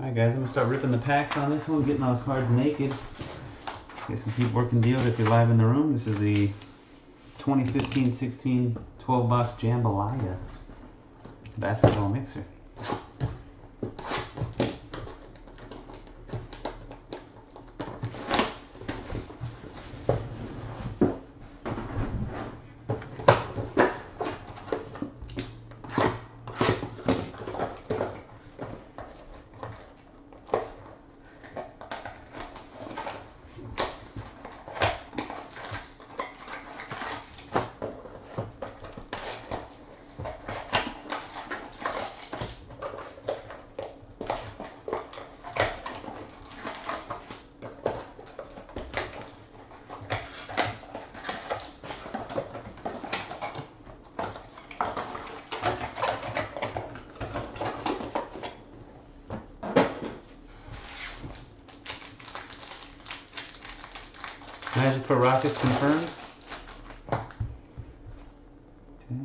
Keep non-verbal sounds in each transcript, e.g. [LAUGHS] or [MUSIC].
Alright guys, I'm gonna start ripping the packs on this one, getting all the cards naked. Get some keep working deals if you're live in the room. This is the 2015-16 12 box Jambalaya basketball mixer. Magic for Rockets confirmed. Okay.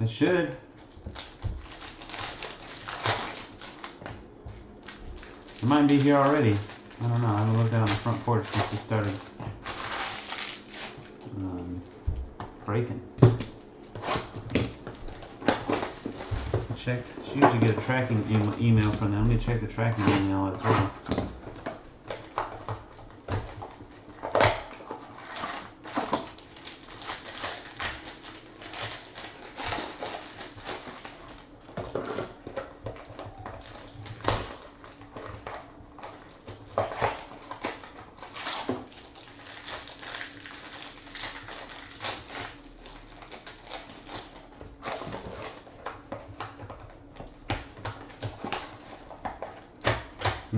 It should. It might be here already. I don't know. I haven't looked out on the front porch since it started um, breaking. Check. She usually get a tracking email from them. Let me check the tracking email as well.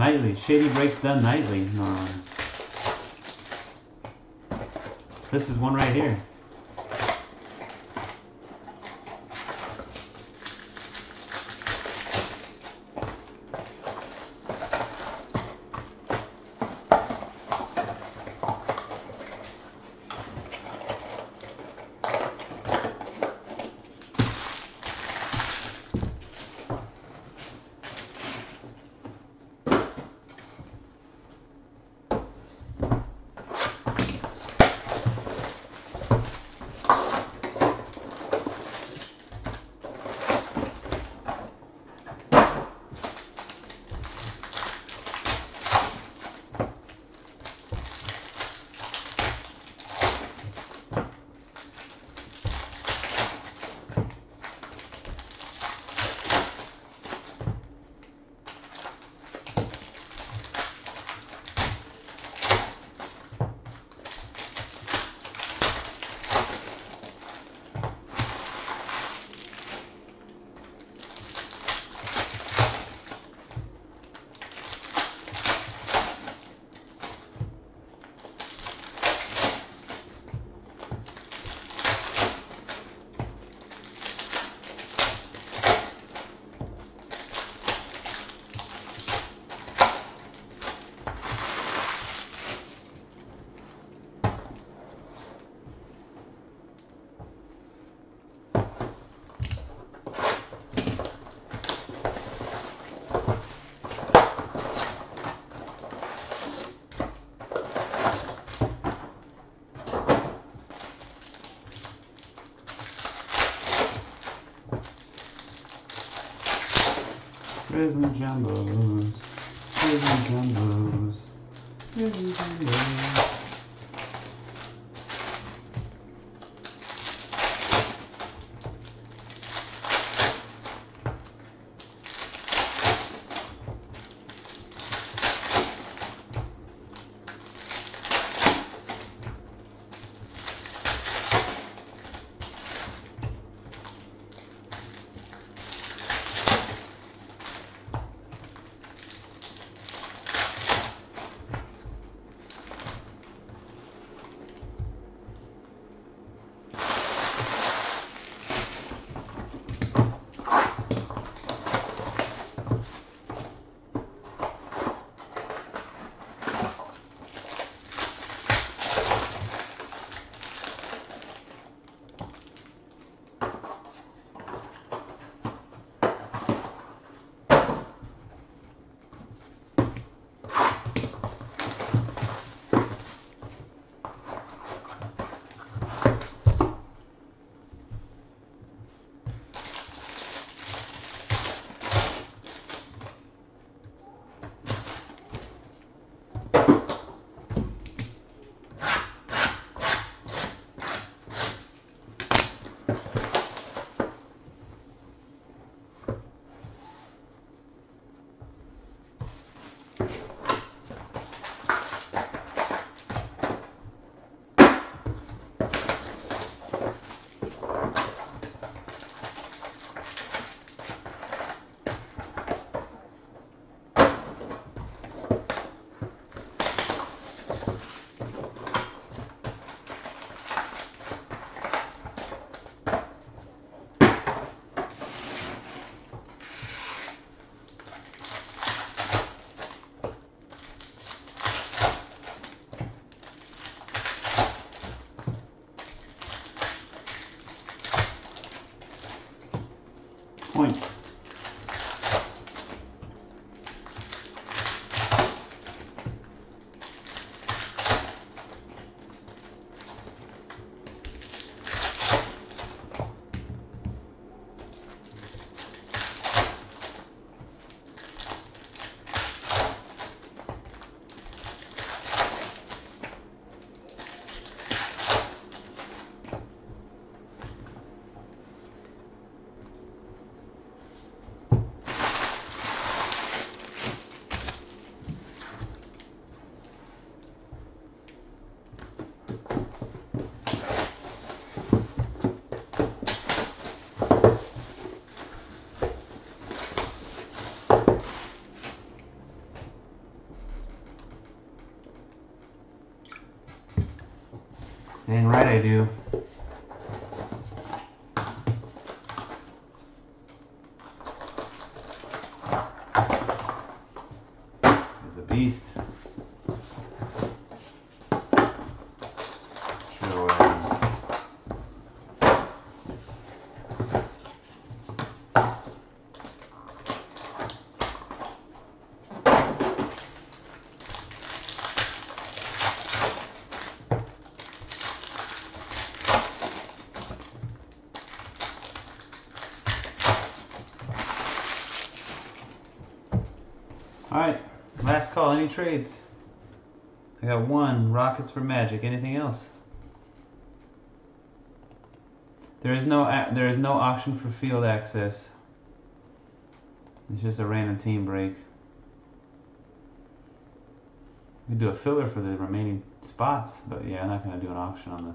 Nightly. Shady breaks done nightly. Uh, this is one right here. Prizm jumbos. Prizm jumbos. points. Dang right I do. He's a beast. Sure Williams. Alright, call. Any trades? I got one. Rockets for Magic. Anything else? There is no there is no auction for field access. It's just a random team break. We do a filler for the remaining spots, but yeah, I'm not gonna do an auction on the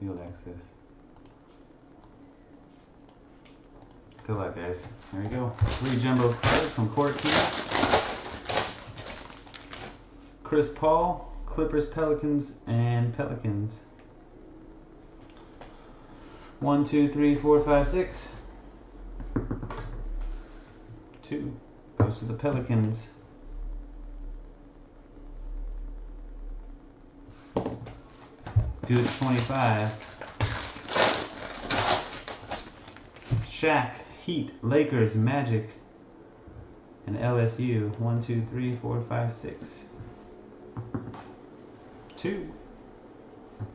field access. Good luck, guys. There you go. Three jumbo cards from Court King. Chris Paul, Clippers, Pelicans, and Pelicans. One, two, three, four, five, six. Two goes to the Pelicans. Good 25. Shaq, Heat, Lakers, Magic, and LSU. One, two, three, four, five, six. Two.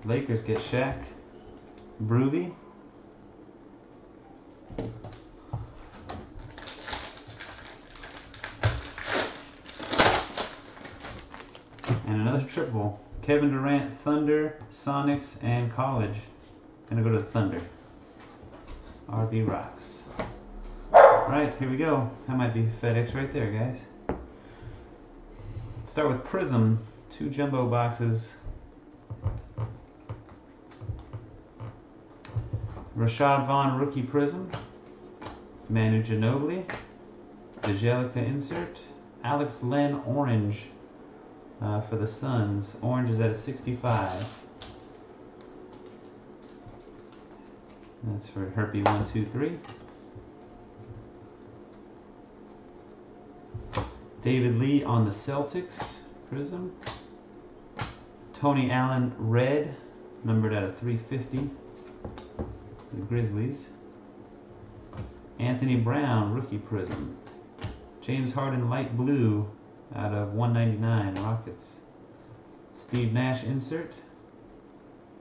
Lakers get Shaq. Broovy. And another triple. Kevin Durant, Thunder, Sonics, and College. Gonna go to the Thunder. RB Rocks. Right, here we go. That might be FedEx right there, guys. Start with Prizm. Two jumbo boxes. Rashad Vaughn rookie prizm. Manu Ginobili. Angelica insert. Alex Len orange uh, for the Suns. Orange is at a 65. That's for Herpy 123. David Lee on the Celtics prizm. Tony Allen red, numbered out of 350. The Grizzlies. Anthony Brown rookie prizm. James Harden light blue out of 199 Rockets. Steve Nash insert.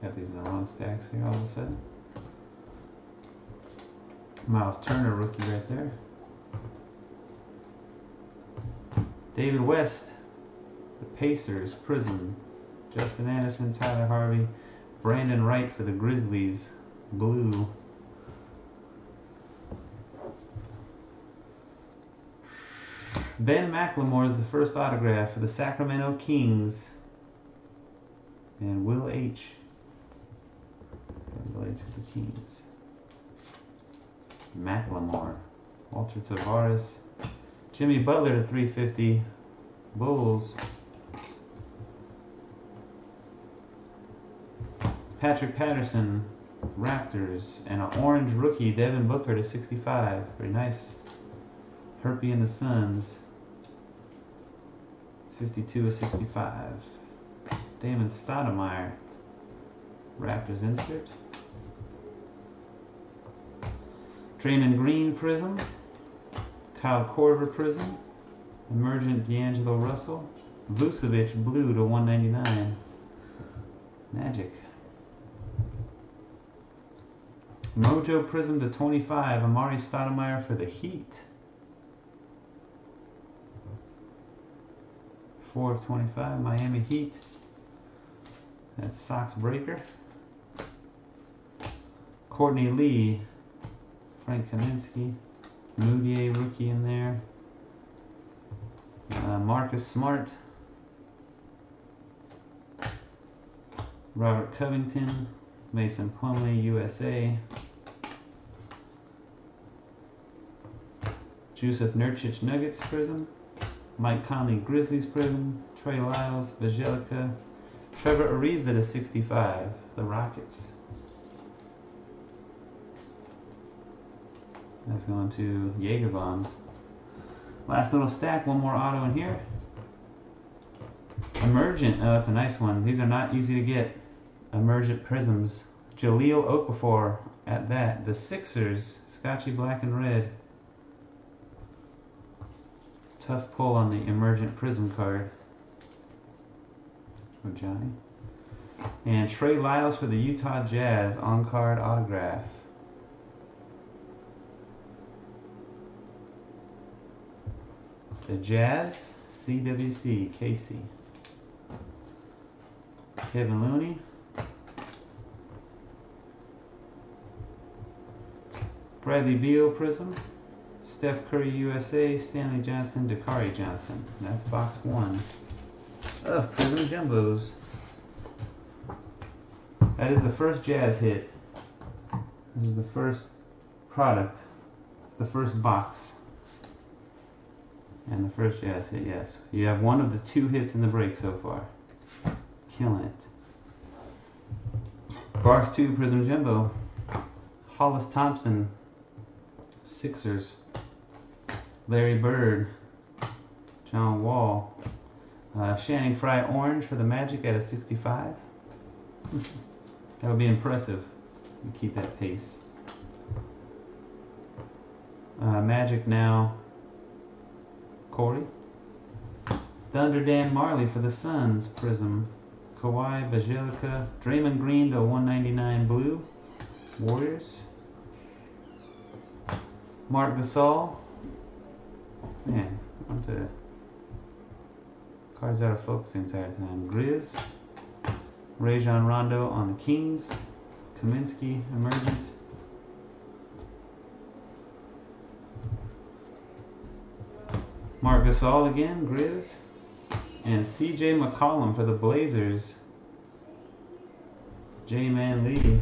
Got these in the wrong stacks here all of a sudden. Miles Turner rookie right there. David West, the Pacers prizm. Justin Anderson, Tyler Harvey, Brandan Wright for the Grizzlies, blue. Ben McLemore is the first autograph for the Sacramento Kings. And Will H. Will H for the Kings. McLemore. Walter Tavares. Jimmy Butler to 350. Bulls. Patrick Patterson, Raptors, and an orange rookie, Devin Booker to 65. Very nice. Herpy and the Suns. 52 of 65. Damon Stoudamire, Raptors insert. Draymond Green Prizm. Kyle Korver Prizm. Emergent D'Angelo Russell. Vucevic Blue to 199. Magic. Mojo Prizm to 25. Amar'e Stoudemire for the Heat. 4 of 25. Miami Heat. That's Sox Breaker. Courtney Lee. Frank Kaminsky. Moutier rookie in there. Uh, Marcus Smart. Robert Covington. Mason Plumlee, USA. Joseph Nurkic Nuggets Prizm. Mike Conley Grizzlies Prizm. Trey Lyles, Bjelica, Trevor Ariza to 65, the Rockets. That's going to Jaeger bombs. Last little stack, one more auto in here. Emergent, oh that's a nice one. These are not easy to get. Emergent Prizms. Jahlil Okafor at that. The Sixers, Scotchy Black and Red. Tough pull on the Emergent Prizm card. For Johnny. And Trey Lyles for the Utah Jazz on card autograph. The Jazz, CWC, Casey. Kevon Looney. Bradley Beal Prizm. Steph Curry USA, Stanley Johnson, Dakari Johnson. That's box one of Prizm Jumbos. That is the first Jazz hit. This is the first product. It's the first box. And the first Jazz hit, yes. You have one of the two hits in the break so far. Killing it. Box 2 Prizm Jumbo. Hollis Thompson. Sixers. Larry Bird. John Wall. Uh, Channing Frye Orange for the Magic at a 65. [LAUGHS] that would be impressive. Keep that pace. Uh, Magic now. Corey. Thunder Dan Majerle for the Suns. Prizm. Kawhi, Bjelica, Draymond Green to 199 blue. Warriors. Marc Gasol. Man, I'm to cards out of focus the entire time. Grizz. Rajon Rondo on the Kings. Kaminsky, Emergent. Marc Gasol again, Grizz. And CJ McCollum for the Blazers. J Man Lee.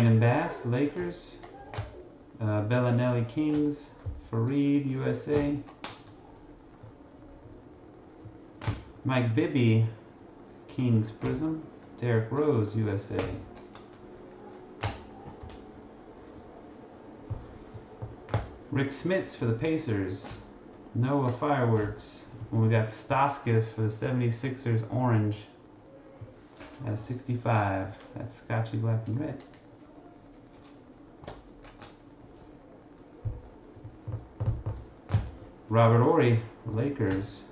Brandon Bass, Lakers. Uh, Belinelli Kings. Faried, USA. Mike Bibby, Kings Prizm. Derrick Rose, USA. Rick Smits for the Pacers. Noah Fireworks. And we got Stauskas for the 76ers Orange. At 65. That's Scotchy Black and Red. Robert Horry, Lakers.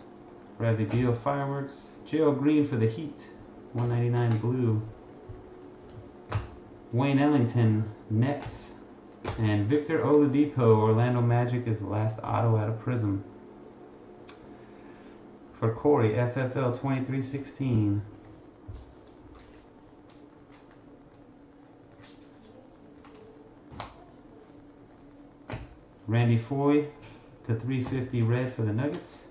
Bradley Beal Fireworks. Joe Green for the Heat. 199 blue. Wayne Ellington, Nets. And Victor Oladipo, Orlando Magic is the last auto out of Prizm. For Corey, FFL 2316. Randy Foye to 350 red for the Nuggets.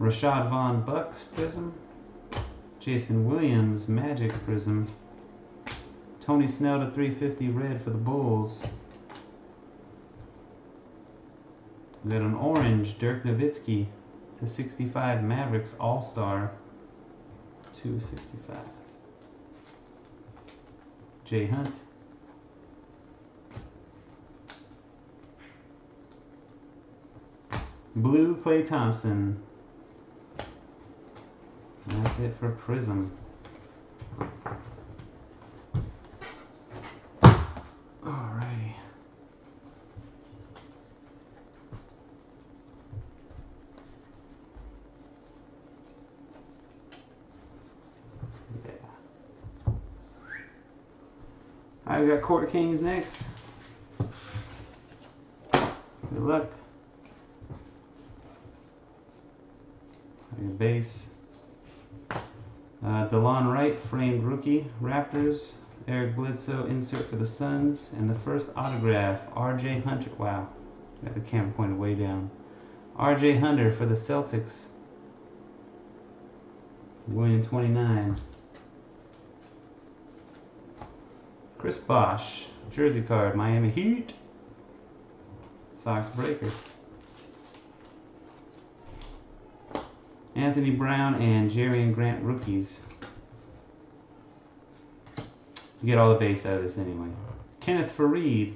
Rashad Vaughn Bucks Prizm. Jason Williams Magic Prizm. Tony Snell to 350 red for the Bulls. We got an orange Dirk Nowitzki to 65 Mavericks All Star. 265. Jay Hunt. Blue Klay Thompson. That's it for Prizm. Alrighty. Yeah. We got Court Kings next. Good luck. Your base. Uh, DeLon Wright, framed rookie, Raptors. Eric Bledsoe, insert for the Suns. And the first autograph, R.J. Hunter. Wow, got the camera pointed way down. R.J. Hunter for the Celtics. William 29. Chris Bosh, jersey card, Miami Heat. Sox breaker. Anthony Brown and Jerian Grant rookies. Get all the base out of this anyway. Kenneth Faried,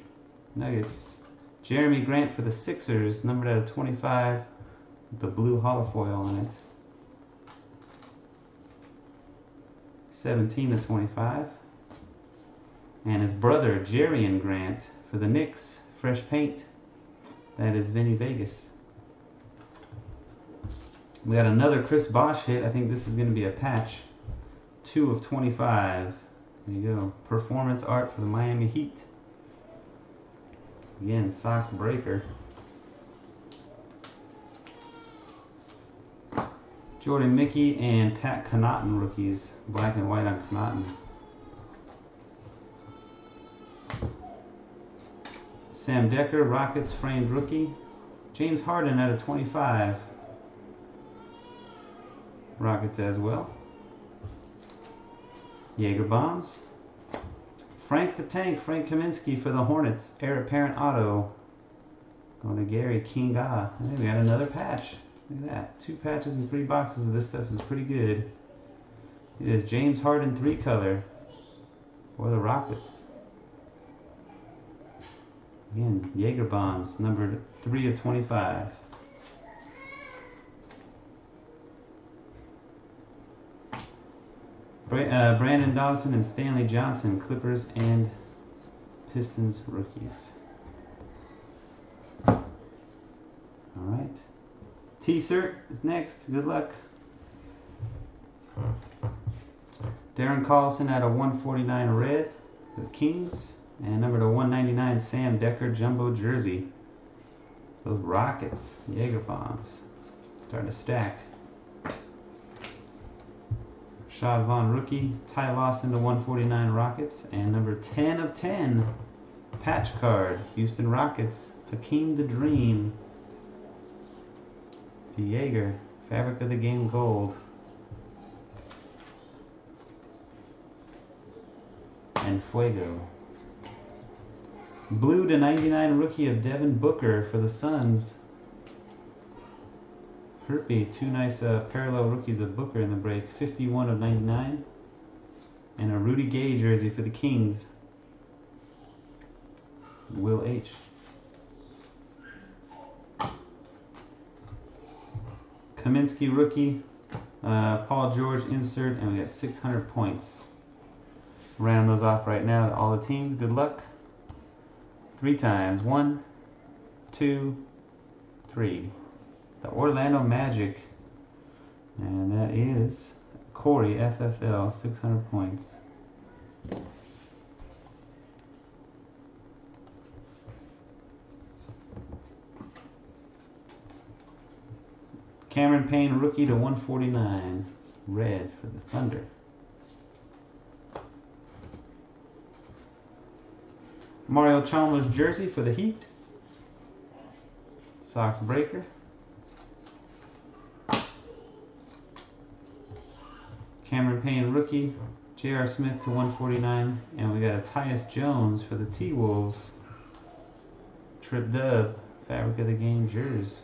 Nuggets. Jerami Grant for the Sixers, numbered out of 25, with the blue holofoil on it. 17 to 25. And his brother, Jerian Grant, for the Knicks, fresh paint. That is Vinny Vegas. We got another Chris Bosh hit. I think this is going to be a patch. 2 of 25. There you go. Performance art for the Miami Heat. Again, Sox breaker. Jordan Mickey and Pat Connaughton rookies. Black and white on Connaughton. Sam Dekker, Rockets framed rookie. James Harden out of 25. Rockets as well. Jaeger bombs. Frank the Tank, Frank Kaminsky for the Hornets. Heir apparent auto. Going to Gary King Kinga. Hey, we got another patch. Look at that. Two patches and three boxes of this stuff is pretty good. It is James Harden three color for the Rockets. Again, Jaeger bombs, numbered 3 of 25. Uh, Brandon Dawson and Stanley Johnson, Clippers and Pistons rookies. All right. T-Cert is next. Good luck. Darren Collison at a 149 red the Kings. And number to 199, Sam Dekker jumbo jersey. Those Rockets, Jaeger bombs, starting to stack. Shad Vaughn rookie, Ty Lawson to 149 Rockets, and number 10 of 10, patch card, Houston Rockets, Hakeem the Dream, Jaeger, Fabric of the Game Gold. And Fuego. Blue to 99 rookie of Devin Booker for the Suns. Herpy, two nice uh, parallel rookies of Booker in the break. 51 of 99. And a Rudy Gay jersey for the Kings. Will H. Kaminsky rookie. Uh, Paul George insert, and we got 600 points. Round those off right now to all the teams. Good luck. Three times. One, two, three. The Orlando Magic. And that is Corey FFL, 600 points. Cameron Payne, rookie to 149. Red for the Thunder. Mario Chalmers jersey for the Heat. Sox breaker. Cameron Payne rookie. J.R. Smith to 149. And we got a Tyus Jones for the T-Wolves. Trip dub. Fabric of the game jersey.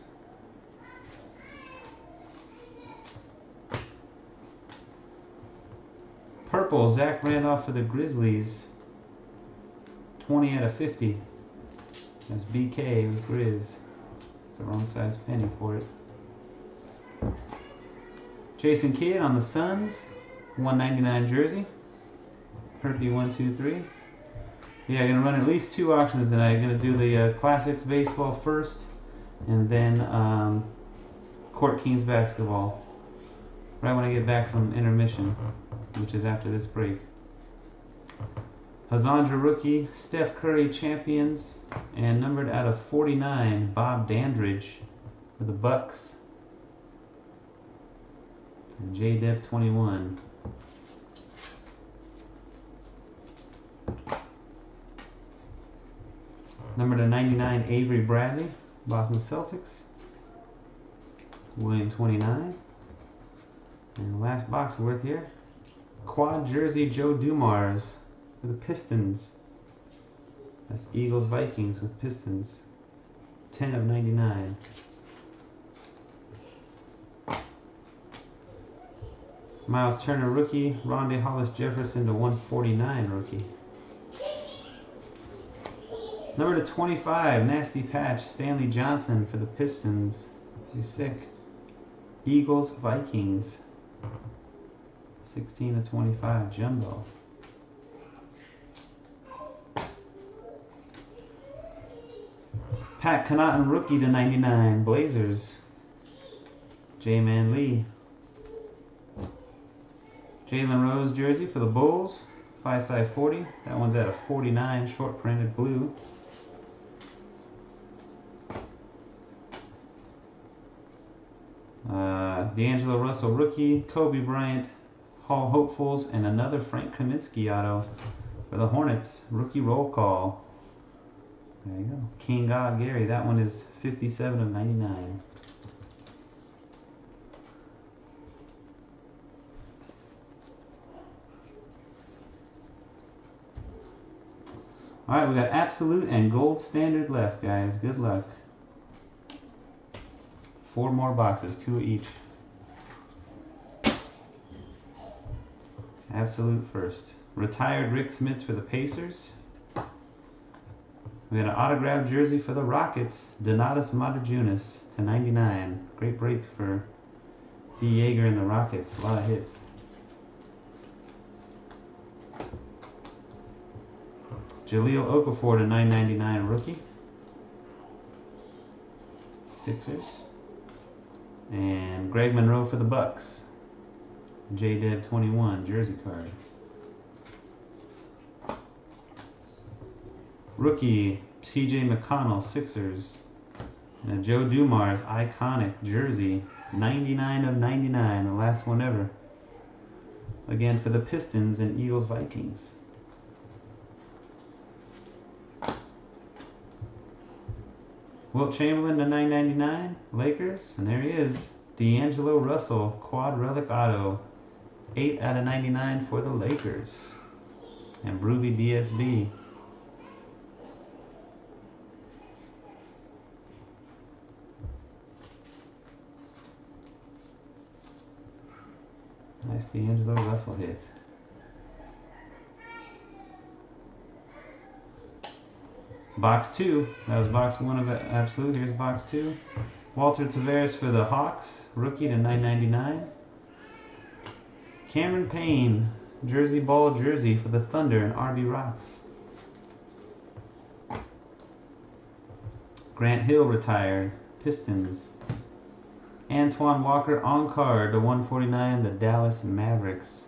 Purple, Zach Randolph for the Grizzlies. 20 out of 50. That's BK with Grizz. It's the wrong size penny for it. Jason Kidd on the Suns. 199 jersey. Herpy 123. Yeah, I'm going to run at least two auctions tonight. I'm going to do the uh, Classics baseball first, and then um, Court Kings basketball. Right when I get back from intermission, which is after this break. Hazandra rookie, Steph Curry champions, and numbered out of 49, Bob Dandridge for the Bucks. And J Dep 21. Number to 99, Avery Bradley, Boston Celtics. William 29. And last box worth here. Quad jersey Joe Dumars for the Pistons. That's Eagles Vikings with Pistons. 10 of 99. Miles Turner rookie. Rondae Hollis Jefferson to 149 rookie. Number to 25, nasty patch, Stanley Johnson for the Pistons. He's sick. Eagles, Vikings. 16 to 25, jumbo. Pat Connaughton, rookie to 99, Blazers. J-Man Lee. Jalen Rose jersey for the Bulls. Five side 40. That one's at a 49, short printed blue. Uh, D'Angelo Russell rookie, Kobe Bryant, Hall hopefuls, and another Frank Kaminsky auto for the Hornets. Rookie roll call. There you go. King God Gary. That one is 57 of 99. All right, we got absolute and gold standard left, guys. Good luck. Four more boxes, two each. Absolute first. Retired Rick Smits for the Pacers. We got an autographed jersey for the Rockets, Donatas Motiejunas to 99. Great break for D. Yeager and the Rockets. A lot of hits. Jahlil Okafor to 999 rookie. Sixers. And Greg Monroe for the Bucks. J-Deb 21 jersey card. Rookie TJ McConnell Sixers. And Joe Dumars iconic jersey 99 of 99, the last one ever. Again for the Pistons and Eagles Vikings. Wilt Chamberlain to 999, Lakers, and there he is. D'Angelo Russell, quad relic auto, 8 out of 99 for the Lakers. And Bruvy DSB. Nice D'Angelo Russell hit. Box two. That was box one of Absolute. Here's box two. Walter Tavares for the Hawks. Rookie to 999. Cameron Payne. Jersey ball jersey for the Thunder and RB Rocks. Grant Hill retired. Pistons. Antoine Walker on card to 149. The Dallas Mavericks.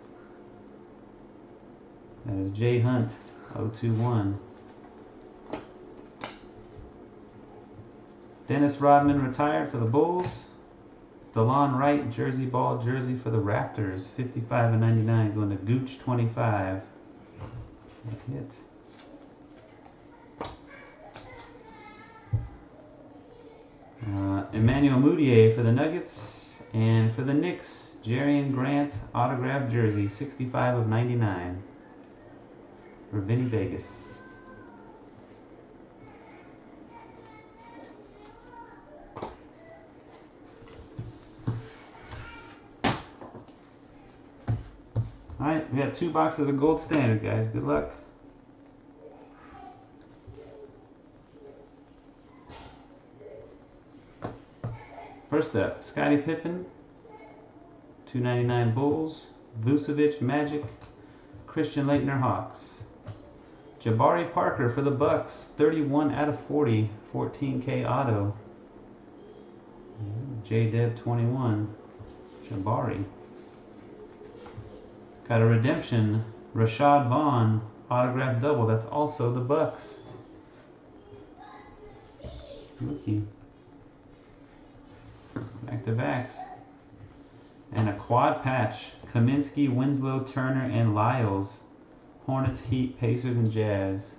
That is Jay Hunt. 021. Dennis Rodman retired for the Bulls. DeLon Wright, jersey ball jersey for the Raptors. 55 and 99 going to Gooch 25. That hit. Uh, Emmanuel Mudiay for the Nuggets. And for the Knicks, Jerian Grant autographed jersey. 65 of 99 for Vinny Vegas. Alright, we got two boxes of gold standard, guys. Good luck. First up, Scottie Pippen, 299 Bulls, Vucevic Magic, Christian Laettner Hawks. Jabari Parker for the Bucks, 31 out of 40, 14K auto. J-Deb 21, Jabari. Got a redemption. Rashad Vaughn, autograph double. That's also the Bucks. Rookie. Back to backs. And a quad patch. Kaminsky, Winslow, Turner, and Lyles. Hornets, Heat, Pacers, and Jazz.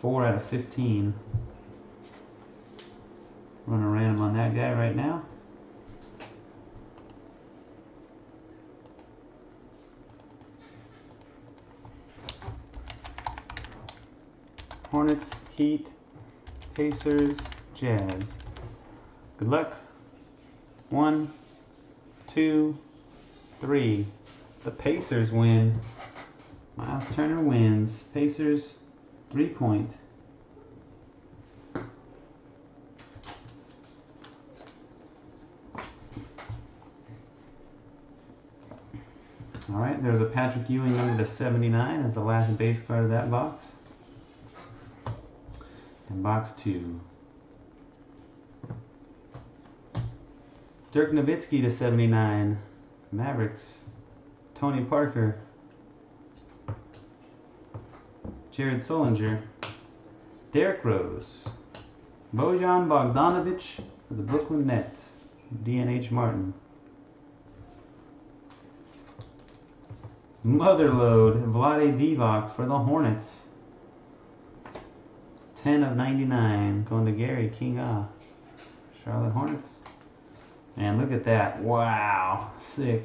4 out of 15. Run a random on that guy right now. Hornets, Heat, Pacers, Jazz. Good luck. One, two, three. The Pacers win. Miles Turner wins. Pacers, three point. All right, there's a Patrick Ewing number to 79 as the last base card of that box. Box two. Dirk Nowitzki to 79. Mavericks. Tony Parker. Jared Sullinger. Derrick Rose. Bojan Bogdanovic for the Brooklyn Nets. DNH Martin. Motherload, Vlade Divac for the Hornets. 10 of 99 going to Gary King Ah. Charlotte Hornets. And look at that. Wow. Sick.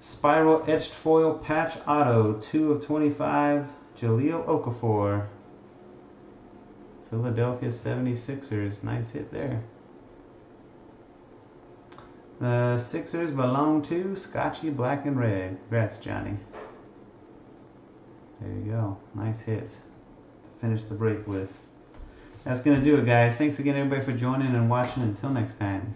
Spiral etched foil patch auto. 2 of 25. Jahlil Okafor. Philadelphia 76ers. Nice hit there. The Sixers belong to Scotchy Black and Red. Congrats, Johnny. There you go. Nice hit finish the break with. That's going to do it, guys. Thanks again, everybody, for joining and watching. Until next time.